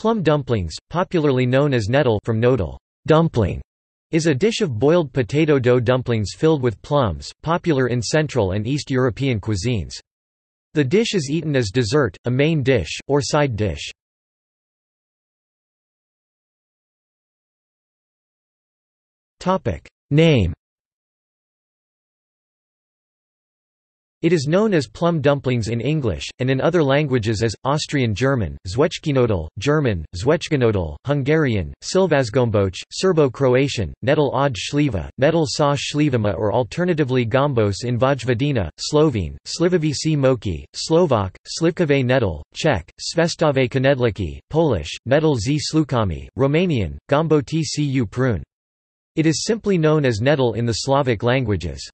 Plum dumplings, popularly known as knedle from knödel dumpling, is a dish of boiled potato dough dumplings filled with plums, popular in Central and East European cuisines. The dish is eaten as dessert, a main dish, or side dish. Name It is known as plum dumplings in English, and in other languages as, Austrian German, Zwetschkenknödel, German, Zwetschgenknödel, Hungarian, Szilvásgombóc, Serbo-Croatian, Knedle od Šljiva, Knedle sa Šljivama or alternatively Gombos in Vojvodina, Slovene, Slivovi Cmoki, Slovak, Slivkové Knedle, Czech, Švestkové Knedlíky, Polish, Knedle z Śliwkami, Romanian, Gombo tcu prune. It is simply known as knedle in the Slavic languages.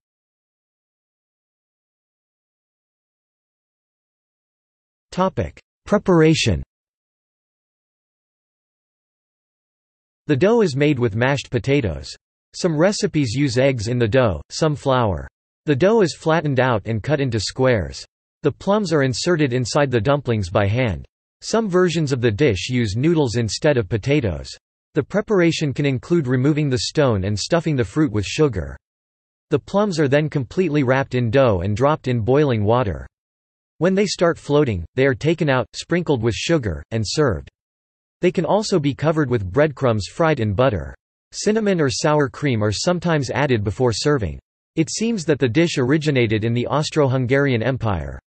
Preparation The dough is made with mashed potatoes. Some recipes use eggs in the dough, some flour. The dough is flattened out and cut into squares. The plums are inserted inside the dumplings by hand. Some versions of the dish use noodles instead of potatoes. The preparation can include removing the stone and stuffing the fruit with sugar. The plums are then completely wrapped in dough and dropped in boiling water. When they start floating, they are taken out, sprinkled with sugar, and served. They can also be covered with breadcrumbs fried in butter. Cinnamon or sour cream are sometimes added before serving. It seems that the dish originated in the Austro-Hungarian Empire.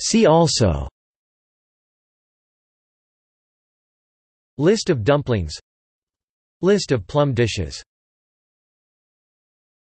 See also List of dumplings List of plum dishes